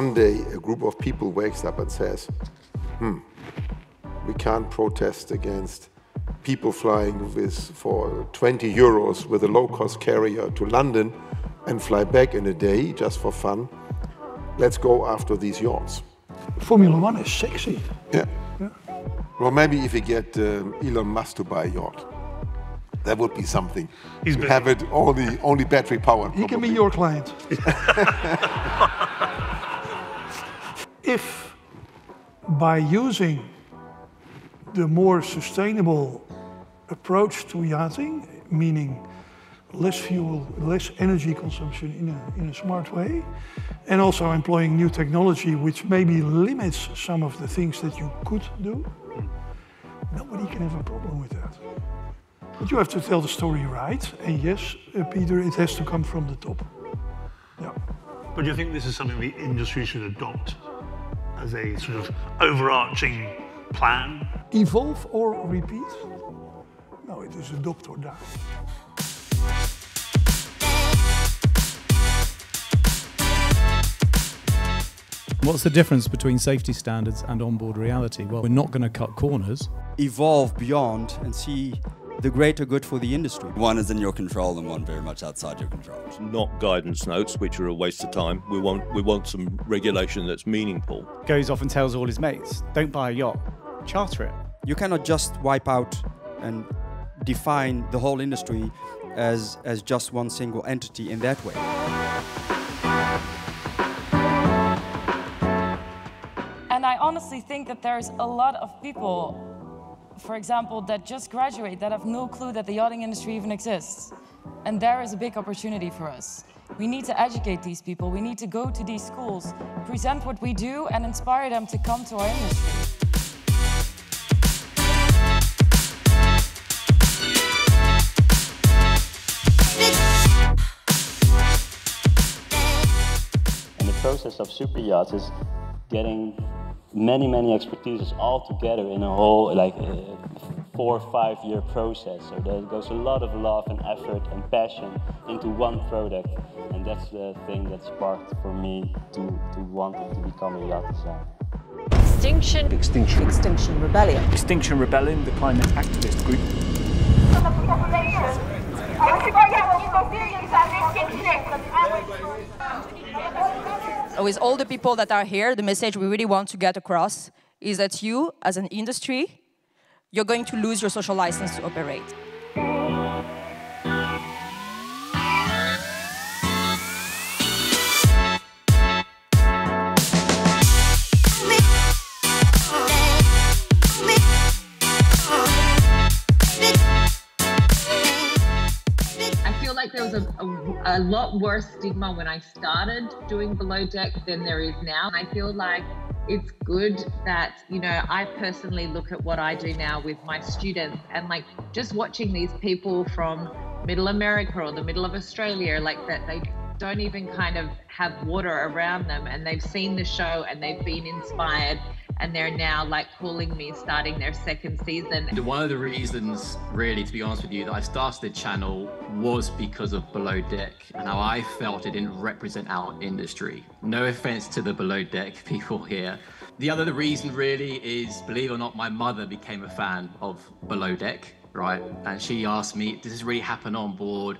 one day a group of people wakes up and says, hmm, we can't protest against people flying with for 20 euros with a low-cost carrier to London and fly back in a day just for fun. Let's go after these yachts. Formula One is sexy. Yeah. yeah. Well, maybe if we get um, Elon Musk to buy a yacht, that would be something. He's have it only only battery powered. He can be your client. if by using the more sustainable approach to yachting, meaning less fuel, less energy consumption in a, in a smart way, and also employing new technology which maybe limits some of the things that you could do, nobody can have a problem with that. But you have to tell the story right, and yes, uh, Peter, it has to come from the top. Yeah. But do you think this is something the industry should adopt as a sort of overarching plan? Evolve or repeat? No, it is adopt or die. What's the difference between safety standards and onboard reality? Well, we're not going to cut corners. Evolve beyond and see the greater good for the industry. One is in your control and one very much outside your control. Not guidance notes, which are a waste of time. We want we want some regulation that's meaningful. Goes off and tells all his mates, don't buy a yacht, charter it. You cannot just wipe out and define the whole industry as, as just one single entity in that way. And I honestly think that there's a lot of people, for example, that just graduate that have no clue that the yachting industry even exists. And there is a big opportunity for us. We need to educate these people. We need to go to these schools, present what we do, and inspire them to come to our industry. And the process of super yachts is getting many, many expertises all together in a whole like uh, four or five year process. So there goes a lot of love and effort and passion into one product. And that's the thing that sparked for me to, to want to become a yacht designer. Extinction. Extinction. Extinction Rebellion. Extinction Rebellion, the climate activist group. With all the people that are here, the message we really want to get across is that you, as an industry, you're going to lose your social license to operate. There was a, a, a, lot worse stigma when I started doing below deck than there is now. I feel like it's good that, you know, I personally look at what I do now with my students and like just watching these people from middle America or the middle of Australia, like that they don't even kind of have water around them and they've seen the show and they've been inspired and they're now like calling me starting their second season. One of the reasons, really, to be honest with you, that I started the channel was because of Below Deck and how I felt it didn't represent our industry. No offense to the Below Deck people here. The other reason, really, is believe it or not, my mother became a fan of Below Deck, right? And she asked me, does this really happen on board?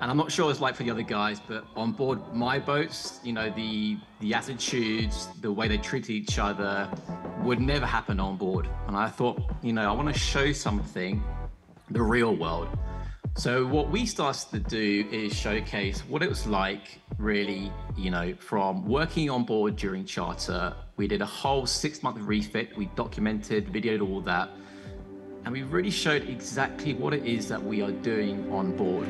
and I'm not sure it's like for the other guys, but on board my boats, you know, the the attitudes, the way they treat each other would never happen on board. And I thought, you know, I want to show something, the real world. So what we started to do is showcase what it was like really, you know, from working on board during charter. We did a whole six month refit. We documented, videoed all that. And we really showed exactly what it is that we are doing on board.